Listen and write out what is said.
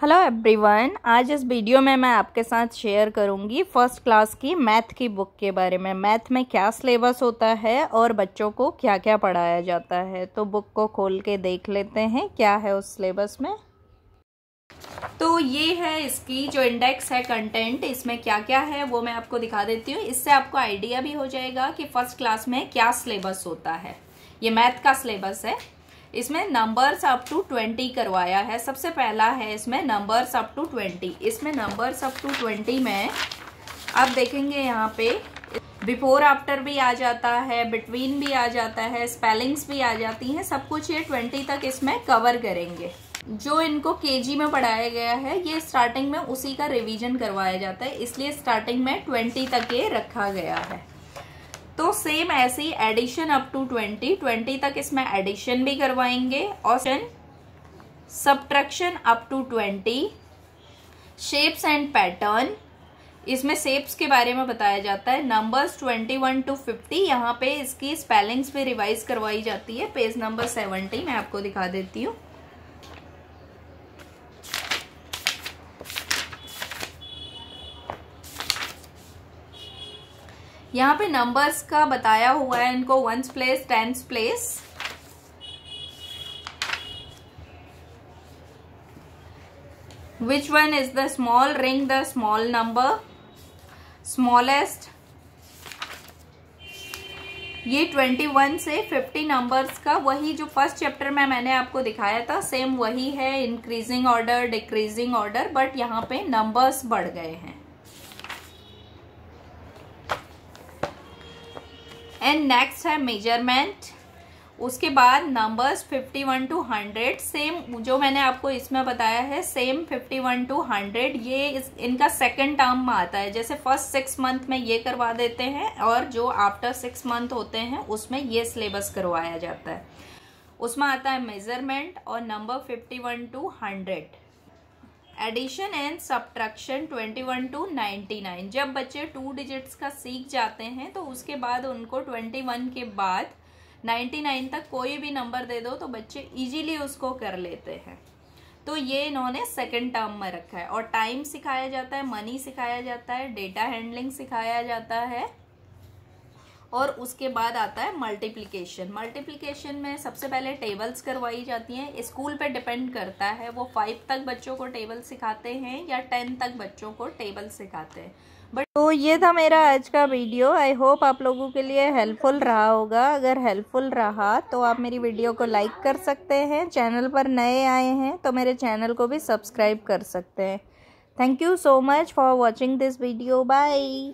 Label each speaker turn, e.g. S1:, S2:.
S1: Hello everyone आज इस video में मैं आपके साथ शेयर करूँगी फ़र्स्ट क्लास की मैथ की बुक के बारे में। मैथ में क्या सिलेबस होता है और बच्चों को क्या क्या पढ़ाया जाता है? तो बुक को खोल के देख लेते हैं, क्या है उस सिलेबस में। तो ये है इसकी जो इंडेक्स है कंटेंट इसमें क्या क्या है वो मैं आपको दिखा देती हूँ। इससे आपको आइडिया भी हो जाएगा कि फ़र्स्ट क्लास में क्या सिलेबस होता है। ये मैथ का सिलेबस है। इसमें नंबर्स अप टू ट्वेंटी करवाया है। सबसे पहला है इसमें नंबर्स अप टू ट्वेंटी इसमें नंबर्स अप टू ट्वेंटी में, आप देखेंगे यहाँ पे बिफोर आफ्टर भी आ जाता है बिटवीन भी आ जाता है स्पेलिंग्स भी आ जाती हैं, सब कुछ ये ट्वेंटी तक इसमें कवर करेंगे। जो इनको केजी में पढ़ाया गया है, ये स्टार्टिंग में उसी का रिवीजन करवाया जाता है, इसलिए स्टार्टिंग में ट्वेंटी तक ये रखा गया है। तो सेम ऐसे ही addition up to twenty twenty तक इसमें एडिशन भी करवाएँगे और subtraction up to twenty shapes and pattern इसमें शेप्स के बारे में बताया जाता है. Numbers twenty one to fifty यहाँ पे इसकी स्पेलिंग्स भी रिवाइज करवाई जाती है. पेज नंबर सेवेंटी मैं आपको दिखा देती हूँ. यहाँ पे नंबर्स का बताया हुआ है इनको ones place tens place which one is the small ring the small number smallest ये 21 से 50 नंबर्स का वही जो फ़र्स्ट चैप्टर में मैंने आपको दिखाया था सेम वही है increasing order decreasing order but यहाँ पे नंबर्स बढ़ गए हैं। एंड नेक्स्ट है मेज़रमेंट उसके बाद नंबर्स 51 टू 100 सेम जो मैंने आपको इसमें बताया है सेम 51 टू 100 ये इस, इनका सेकंड टर्म में आता है। जैसे फ़र्स्ट सिक्स मंथ में ये करवा देते हैं और जो आफ्टर सिक्स मंथ होते हैं उसमें ये सिलेबस करवाया जाता है। उसमें आता है मेज़रमेंट और number 51 to 100 addition and subtraction 21 to 99 जब बच्चे टू डिजिट्स का सीख जाते हैं तो उसके बाद उनको 21 के बाद 99 तक कोई भी नंबर दे दो तो बच्चे इजीली उसको कर लेते हैं। तो ये इन्होंने सेकंड टर्म में रखा है। और टाइम सिखाया जाता है मनी सिखाया जाता है डेटा हैंडलिंग सिखाया जाता है। और उसके बाद आता है मल्टीप्लिकेशन मल्टीप्लिकेशन में सबसे पहले टेबल्स करवाई जाती हैं। स्कूल पे डिपेंड करता है वो फाइव तक बच्चों को टेबल सिखाते हैं या टेन तक बच्चों को टेबल सिखाते हैं। बट तो ये था मेरा आज का वीडियो आई होप आप लोगों के लिए हेल्पफुल रहा होगा। अगर हेल्पफुल रहा तो आप मेरी वीडियो को लाइक कर सकते हैं। चैनल पर नए आए हैं तो मेरे चैनल को भी सब्सक्राइब कर सकते हैं। Thank you so much for watching this video bye